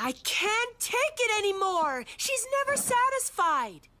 I can't take it anymore. She's never satisfied.